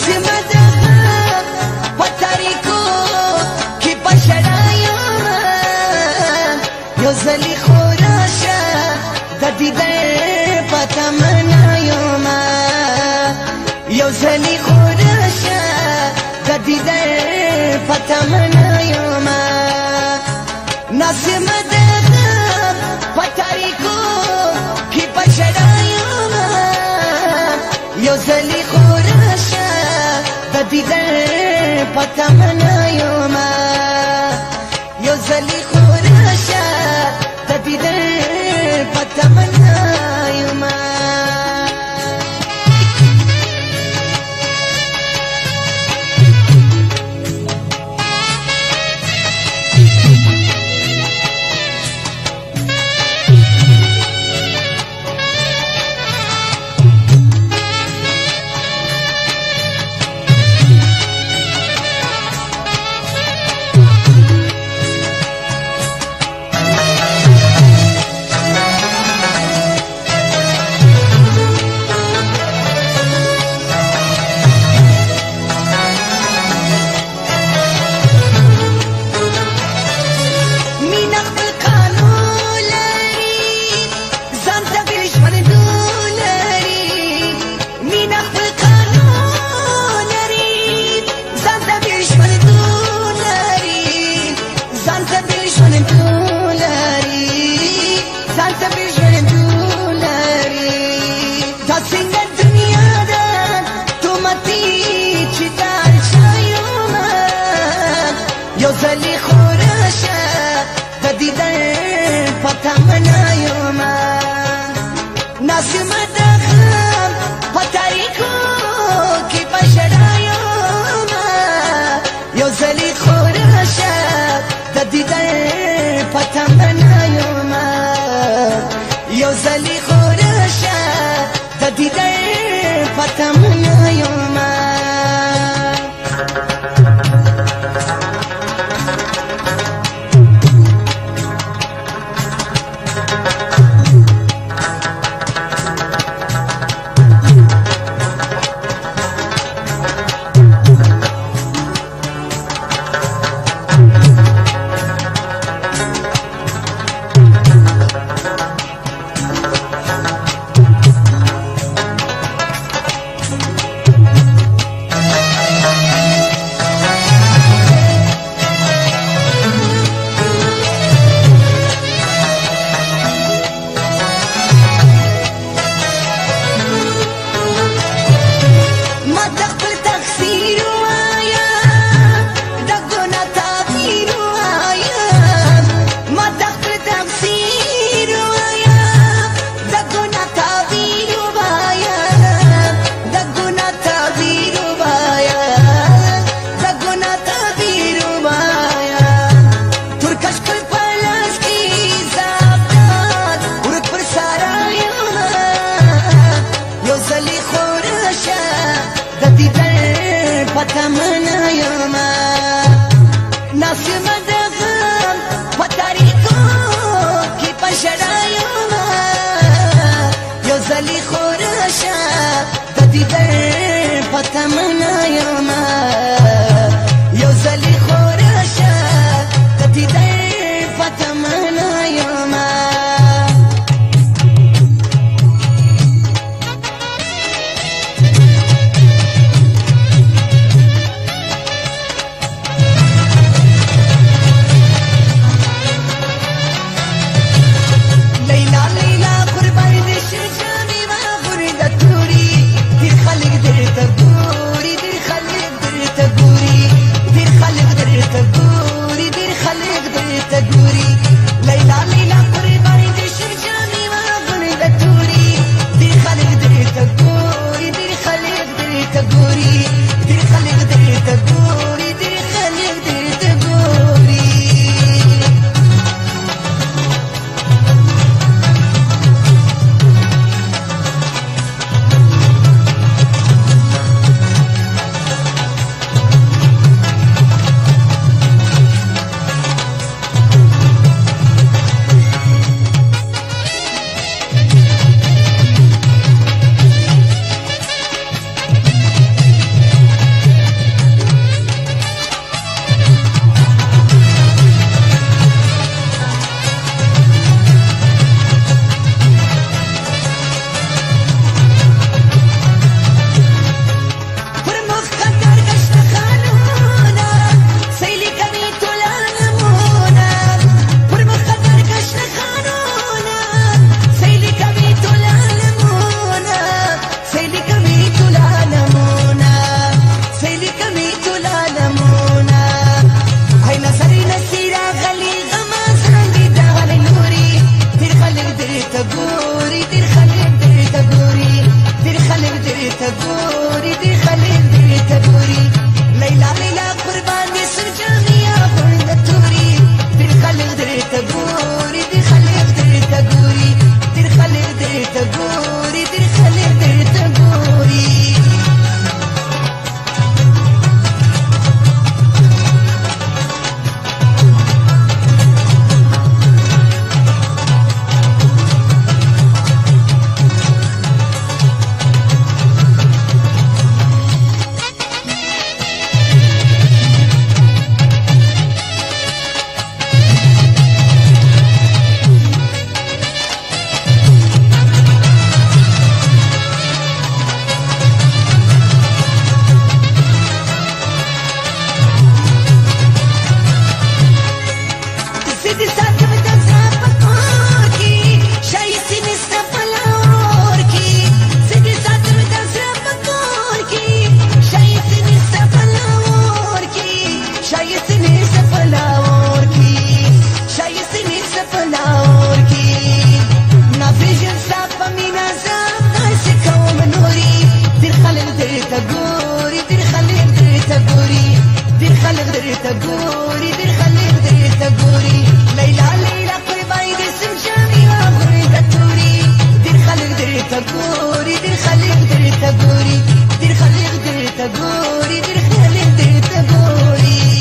my. دیده پتمنا یوما یو زلی خورشا د دیده پتمنا 爱情。I kama خلق درې ته ګوري ډېر خلق درې ته ګوري لیلا لیلا قربای دې سم شوي وا غوري د توري ډېر خلق درې ته ګوري ډېر خلق درې ته ګوري ډېر خلق درې ته ګوري ډېر خلق درې ته ګوري